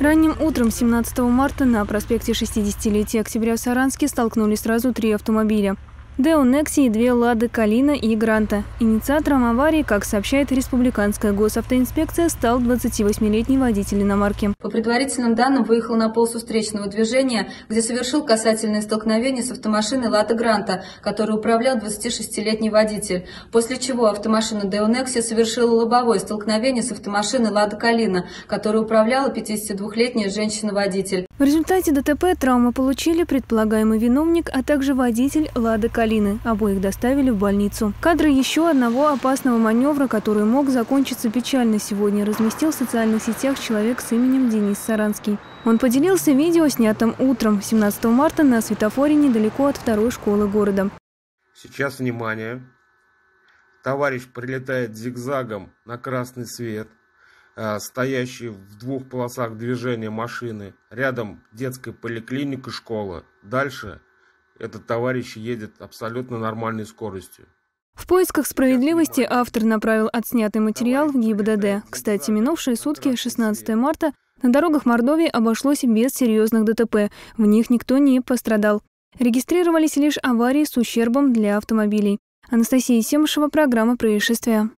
Ранним утром 17 марта на проспекте 60-летия октября в Саранске столкнулись сразу три автомобиля. Део Некси и две Лады Калина и Гранта. Инициатором аварии, как сообщает Республиканская госавтоинспекция, стал 28-летний водитель иномарки. По предварительным данным, выехал на полосу встречного движения, где совершил касательное столкновение с автомашиной Лада Гранта, которой управлял 26-летний водитель. После чего автомашина Део Некси совершила лобовое столкновение с автомашиной Лада Калина, которой управляла 52-летняя женщина-водитель. В результате ДТП травмы получили предполагаемый виновник, а также водитель Лады. Калины. Обоих доставили в больницу. Кадры еще одного опасного маневра, который мог закончиться печально сегодня, разместил в социальных сетях человек с именем Денис Саранский. Он поделился видео, снятым утром 17 марта на светофоре недалеко от второй школы города. Сейчас внимание. Товарищ прилетает зигзагом на красный свет, э, стоящий в двух полосах движения машины. Рядом детская поликлиника, школа. Дальше этот товарищ едет абсолютно нормальной скоростью. В поисках справедливости автор направил отснятый материал в ГИБДД. Кстати, минувшие сутки, 16 марта, на дорогах Мордовии обошлось без серьезных ДТП. В них никто не пострадал. Регистрировались лишь аварии с ущербом для автомобилей. Анастасия Семышева, программа «Происшествия».